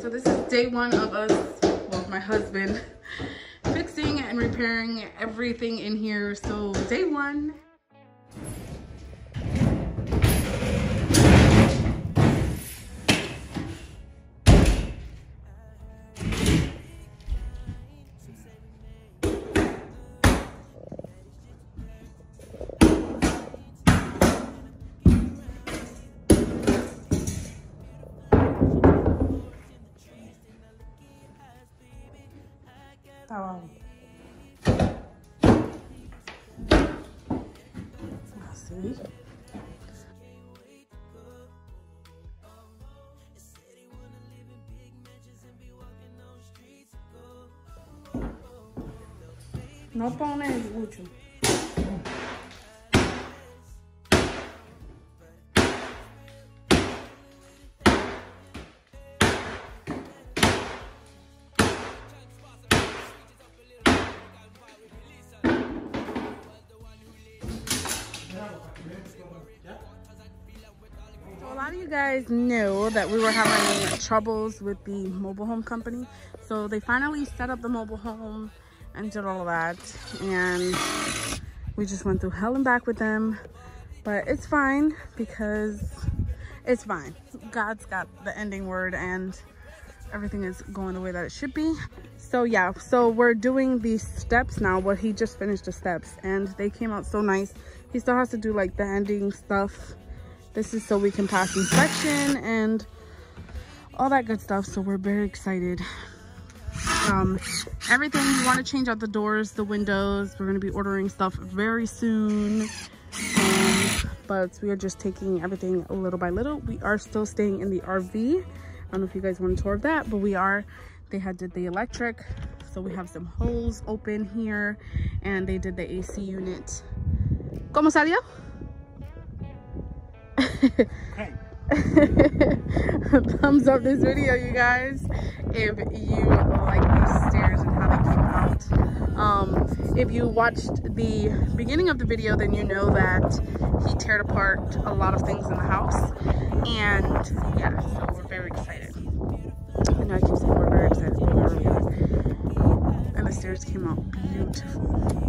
So this is day one of us, well, my husband, fixing and repairing everything in here. So day one. Assim. No pones mucho. So lot of you guys know that we were having troubles with the mobile home company. So they finally set up the mobile home and did all that. And we just went through hell and back with them. But it's fine because it's fine. God's got the ending word and everything is going the way that it should be. So yeah, so we're doing the steps now. Well, he just finished the steps and they came out so nice. He still has to do like the ending stuff. This is so we can pass inspection and all that good stuff. So we're very excited. Um, everything, we want to change out the doors, the windows. We're going to be ordering stuff very soon. Um, but we are just taking everything little by little. We are still staying in the RV. I don't know if you guys want a tour of that, but we are. They had did the electric. So we have some holes open here and they did the AC unit. ¿Cómo salió? Thumbs up this video, you guys, if you like these stairs and how they came out. Um, if you watched the beginning of the video, then you know that he teared apart a lot of things in the house. And yeah, so we're very excited. I know I keep saying we're very excited, but we really. And the stairs came out beautiful.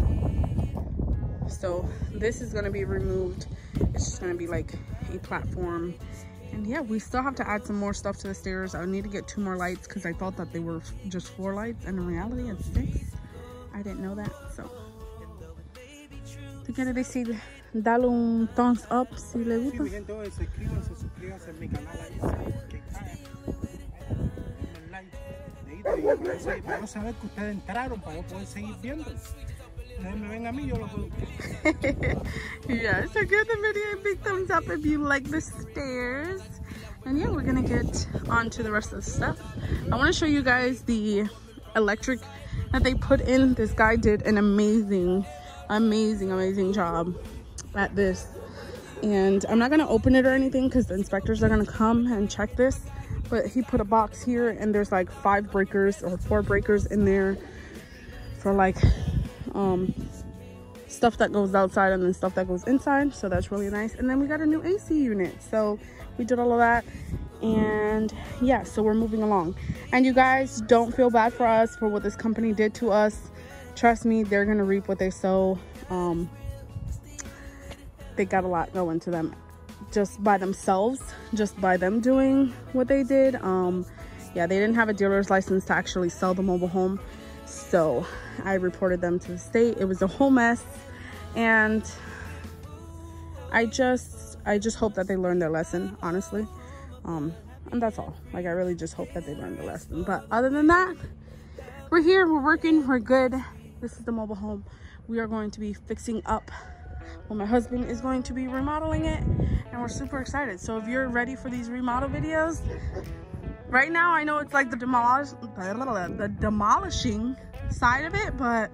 So this is gonna be removed. It's just gonna be like a platform. And yeah, we still have to add some more stuff to the stairs. I need to get two more lights because I thought that they were just four lights and in reality it's six. I didn't know that, so. ¿Tú quieres decir, dale un thumbs up si le gusta? Suscríbanse a que ustedes entraron, para yo poder seguir viendo. Yeah, so give the video a big thumbs up if you like the stairs. And yeah, we're gonna get on to the rest of the stuff. I wanna show you guys the electric that they put in. This guy did an amazing, amazing, amazing job at this. And I'm not gonna open it or anything because the inspectors are gonna come and check this. But he put a box here and there's like five breakers or four breakers in there for like um stuff that goes outside and then stuff that goes inside so that's really nice. And then we got a new ac unit so we did all of that. And yeah so we're moving along. And you guys don't feel bad for us for what this company did to us. Trust me they're gonna reap what they sow. Um they got a lot going to them just by themselves just by them doing what they did. Um yeah they didn't have a dealer's license to actually sell the mobile home so i reported them to the state. It was a whole mess. And i just i just hope that they learned their lesson honestly. Um and that's all. Like i really just hope that they learned the lesson. But other than that we're here. We're working. We're good. This is the mobile home. We are going to be fixing up. Well my husband is going to be remodeling it and we're super excited. So if you're ready for these remodel videos right now i know it's like the demolish the demolishing side of it but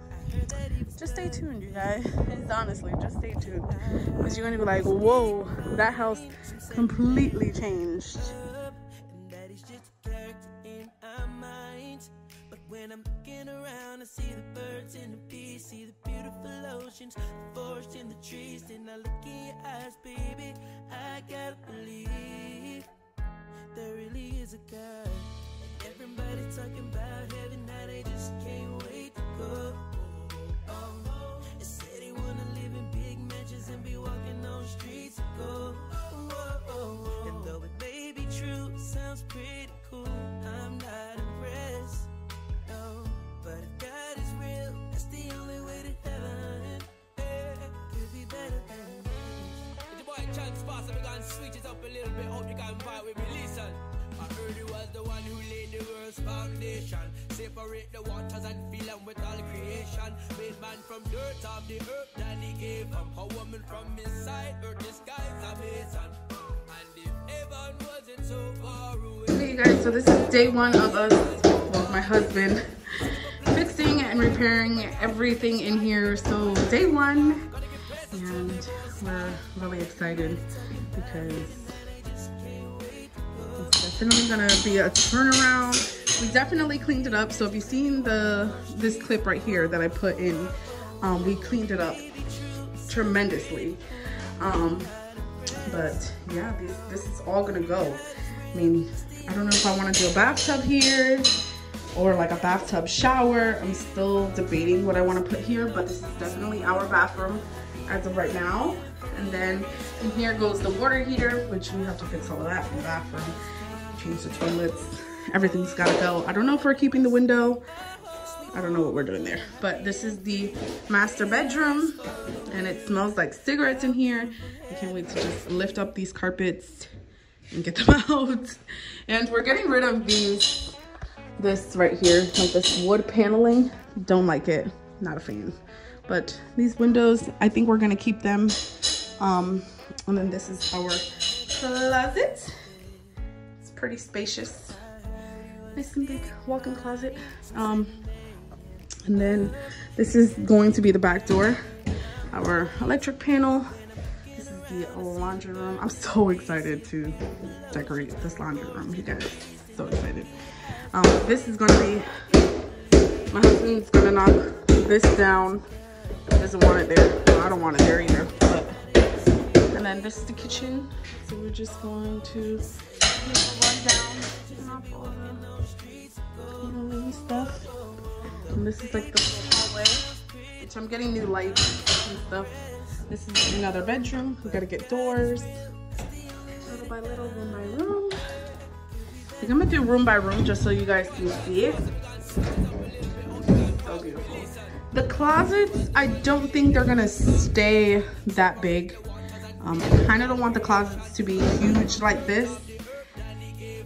just stay tuned you guys honestly just stay tuned because you're gonna be like whoa that house completely changed and when I'm looking around, I see the birds in the bees, see the beautiful oceans, the forest and the trees. I look in your eyes, baby. I gotta believe there really is a God. Talking about heaven, just can't streets of gold. Whoa, and though it may be true, sounds pretty cool. I'm not impressed, no. But if God is real, that's the only way to heaven. Yeah, could be better than this. Boy Chance we gonna switch it up a little bit. Hope you can vibe with me. Listen, I heard he was the one who laid the world's foundation. Separate the waters and them creation. Made man from dirt of the earth that he gave him. A woman from earth, the skies amazing. And if heaven wasn't so far away. Okay, you guys, so this is day one of us, well, my husband, fixing and repairing everything in here. So day one, and we're really excited because it's definitely gonna be a turnaround. We definitely cleaned it up. So if you've seen the this clip right here that I put in, um, we cleaned it up tremendously. Um, but yeah, this, this is all gonna go. I mean, I don't know if I want to do a bathtub here or like a bathtub shower. I'm still debating what I want to put here, but this is definitely our bathroom as of right now. And then in here goes the water heater, which we have to fix all of that in the bathroom. Change the toilets. Everything's gotta go. I don't know if we're keeping the window. I don't know what we're doing there. But this is the master bedroom and it smells like cigarettes in here. I can't wait to just lift up these carpets and get them out. And we're getting rid of these, this right here, like this wood paneling. Don't like it, not a fan. But these windows, I think we're gonna keep them. Um, and then this is our closet. It's pretty spacious. And big walk-in closet. Um, and then this is going to be the back door. Our electric panel. This is the laundry room. I'm so excited to decorate this laundry room, you guys. So excited. Um, this is gonna be, my husband's gonna knock this down. He doesn't want it there. Well, I don't want it there either. But, and then this is the kitchen. So we're just going to And this is like the hallway, which I'm getting new lights and stuff. This is another bedroom. We gotta get doors. Little by little, room by room. Think I'm gonna do room by room just so you guys can see it. So beautiful. The closets, I don't think they're gonna stay that big. Um, I kind of don't want the closets to be huge like this.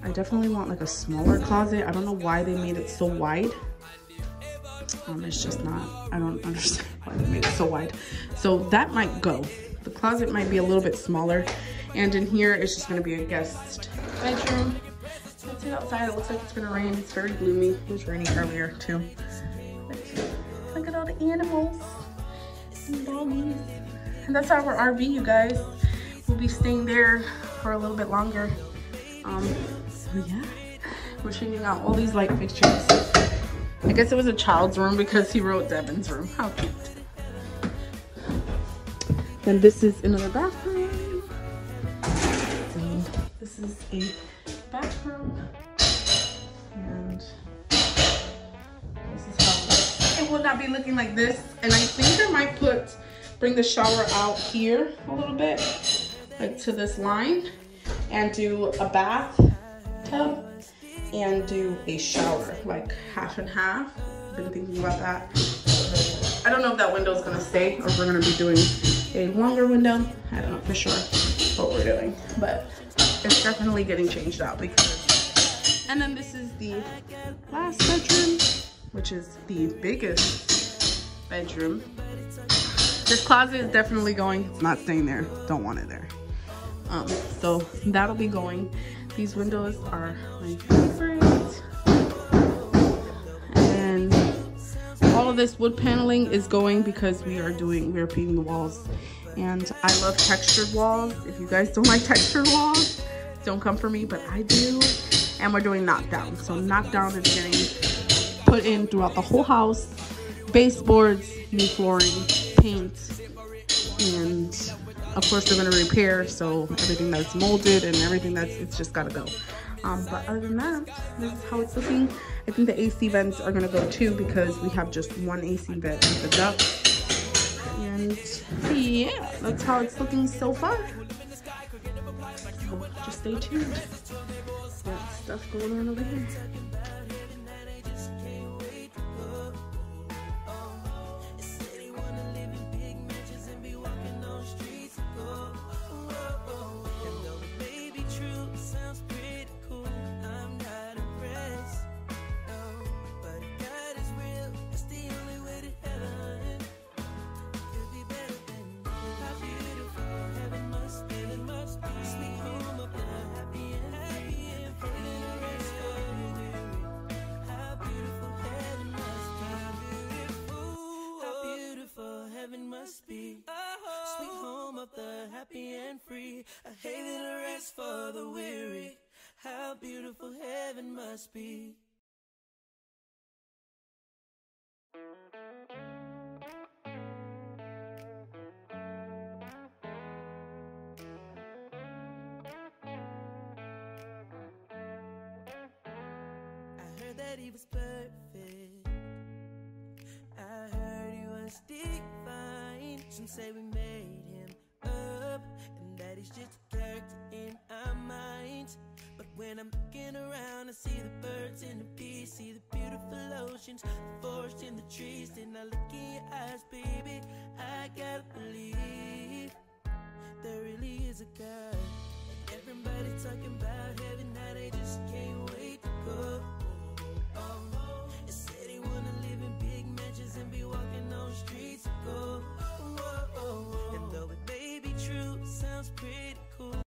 I definitely want like a smaller closet. I don't know why they made it so wide. Um, it's just not, I don't understand why they made it so wide. So that might go. The closet might be a little bit smaller. And in here, it's just gonna be a guest bedroom. Let's see outside, it looks like it's gonna rain. It's very gloomy. It was raining earlier too. Look at all the animals and doggies. And that's our RV, you guys. We'll be staying there for a little bit longer. Um, so yeah, we're changing out all these light fixtures. I guess it was a child's room because he wrote Devon's room. How cute. Then this is another bathroom. This is a bathroom. And this is how it will not be looking like this. And I think I might put, bring the shower out here a little bit, like to this line, and do a bath and do a shower, like half and half. Been thinking about that. I don't know if that window is gonna stay or if we're gonna be doing a longer window. I don't know for sure what we're doing, but it's definitely getting changed out because. And then this is the last bedroom, which is the biggest bedroom. This closet is definitely going. Not staying there. Don't want it there. Um, so that'll be going. These windows are my favorite. And all of this wood paneling is going because we are doing, we're painting the walls. And I love textured walls. If you guys don't like textured walls, don't come for me, but I do. And we're doing knockdown. So knockdown is getting put in throughout the whole house. Baseboards, new flooring, paint, and of course they're gonna repair so everything that's molded and everything that's it's just gotta go Um, but other than that, this is how it's looking. I think the AC vents are gonna go too because we have just one AC vent in the duct. And yeah, that's how it's looking so far. So just stay tuned. Got stuff going on over here. Must be. I heard that he was perfect. I heard he was divine. Some say we made him up, and that he's just a character in our minds. But when I'm looking around, see the birds in the peace, see the beautiful oceans, the forest and the trees. Then I look in your eyes, baby. I gotta believe there really is a God. Everybody talking about heaven.